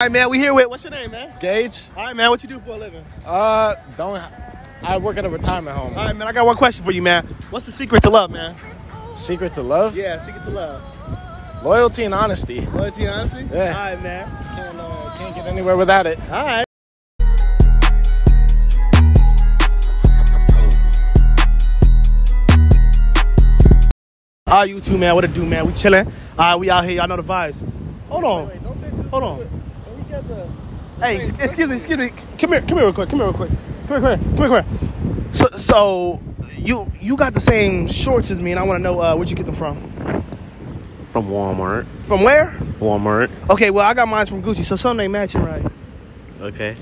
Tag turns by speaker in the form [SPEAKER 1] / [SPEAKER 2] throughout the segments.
[SPEAKER 1] All right, man. We here with what's your name, man?
[SPEAKER 2] Gage,
[SPEAKER 1] All right, man. What you do for a living?
[SPEAKER 2] uh, don't. I work at a retirement home.
[SPEAKER 1] All right, man. I got one question for you, man. What's the secret to love, man?
[SPEAKER 2] Secret to love?
[SPEAKER 1] Yeah, secret to love.
[SPEAKER 2] Loyalty and honesty.
[SPEAKER 1] Loyalty, and honesty.
[SPEAKER 2] Yeah.
[SPEAKER 1] All right, man.
[SPEAKER 2] Can't, uh, can't get anywhere without it.
[SPEAKER 1] All right. All right, you two, man. What it do, man? We chilling. All right, we out here. Y'all know the vibes. Hold on. Hold on. Hey, ex- excuse me, excuse me. Come here, come here real quick. Come here real quick. Come here, come here, come here, come here. So, so you you got the same shorts as me, and I want to know uh, where'd you get them from?
[SPEAKER 3] From Walmart.
[SPEAKER 1] From where?
[SPEAKER 3] Walmart.
[SPEAKER 1] Okay, well I got mine from Gucci, so something ain't matching right.
[SPEAKER 3] Okay.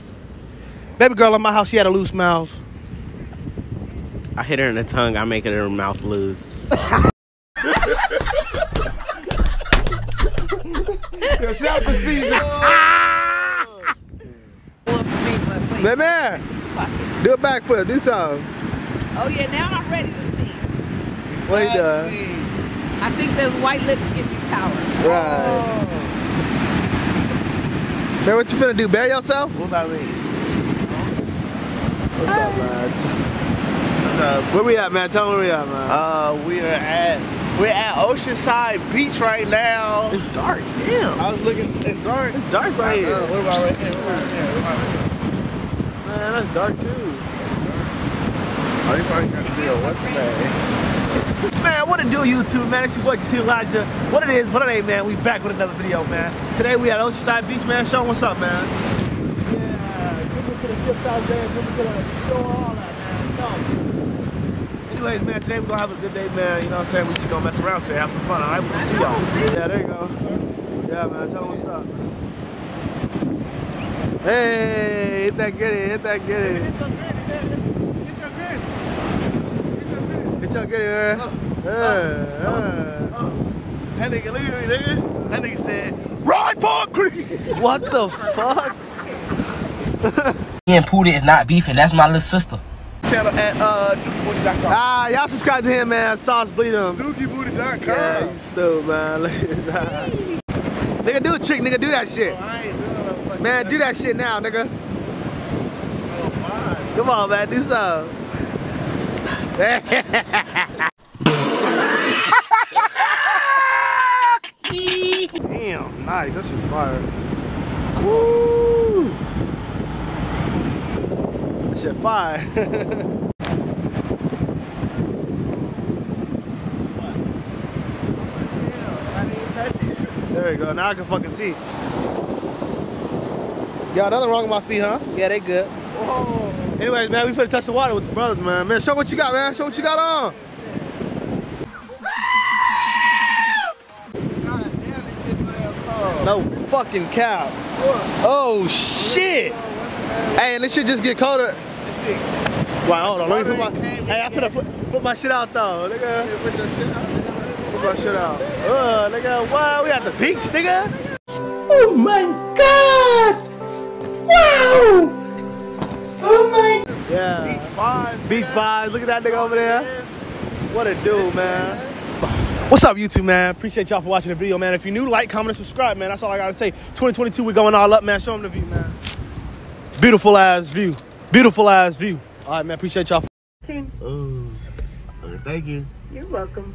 [SPEAKER 1] Baby girl in my house, she had a loose mouth.
[SPEAKER 3] I hit her in the tongue. I make her mouth loose.
[SPEAKER 2] Shout the season.
[SPEAKER 1] Man, man, do a backflip, do something.
[SPEAKER 4] Oh yeah, now I'm ready to see.
[SPEAKER 1] Wait, you doing?
[SPEAKER 4] I think those white lips give you power.
[SPEAKER 1] Right. Man, what you finna do? Bury yourself?
[SPEAKER 3] what about me?
[SPEAKER 1] What's up, man? Where we at, man? Tell me where we at, man.
[SPEAKER 3] Uh, we are at we're at Oceanside Beach right now.
[SPEAKER 1] it's dark. Damn.
[SPEAKER 3] I was looking. It's dark.
[SPEAKER 1] It's dark right here.
[SPEAKER 3] Uh, what about right here? What about right here? What about right here?
[SPEAKER 1] Man, that's dark too.
[SPEAKER 3] Are you probably a deal. What's the name?
[SPEAKER 1] Man, what it do, YouTube, man? It's your boy, Casino Elijah. What it is, what it ain't, man. We back with another video, man. Today we at Oceanside Beach, man. Show 'em what's up, man. Yeah, give me to the ships out there, give me to the show all that, man. Anyways, man, today we're gonna have a good day, man. You know what I'm saying? We just gonna mess around today, have some fun, all right? We'll see y'all. Yeah, there you go. Yeah, man, tell them what's up. Hey, hit that goodie, hit that goodie. Hit your goodie, man. Yeah, yeah.
[SPEAKER 3] That nigga, look at me, nigga. That nigga said, "Ride Park Creek."
[SPEAKER 1] What the fuck?
[SPEAKER 5] Me and Pootie is not beefing. That's my little sister.
[SPEAKER 3] Channel at uh DookieBooty.com.
[SPEAKER 1] Ah, y'all subscribe to him, man. Sauce bleed him.
[SPEAKER 3] DookieBooty.com.
[SPEAKER 1] Yeah, you stupid, man. nigga, do a trick, nigga. Do that shit. Man, do that shit now, nigga. Come on, man. Do something. Damn, nice. That shit's fire. Woo! That shit fire. There we go. Now I can fucking see. Got nothing wrong with my feet, huh? Yeah, they good. Whoa. Anyways, man, we finna touch the water with the brothers, man. Man, show what you got, man. Show what you got on. No fucking cow. Oh shit. Hey, and this shit just get colder. Wow, hold on. Let me put my. Hey, I finna put, put my shit out though, nigga. Put your shit out. Put my shit out. Uh, nigga. Wow, we at the beach, nigga.
[SPEAKER 6] Oh my god! Wow! Oh my
[SPEAKER 1] Yeah. Beach vibes. Beach vibes. Look at that nigga over there. What a dude, man. What's up, YouTube, man? Appreciate y'all for watching the video, man. If you're new, like, comment, and subscribe, man. That's all I gotta say. 2022, we're going all up, man. Show them the view, man. Beautiful ass view. Beautiful ass view. All right, man. Appreciate y'all.
[SPEAKER 3] Ooh. Thank you.
[SPEAKER 4] You're welcome.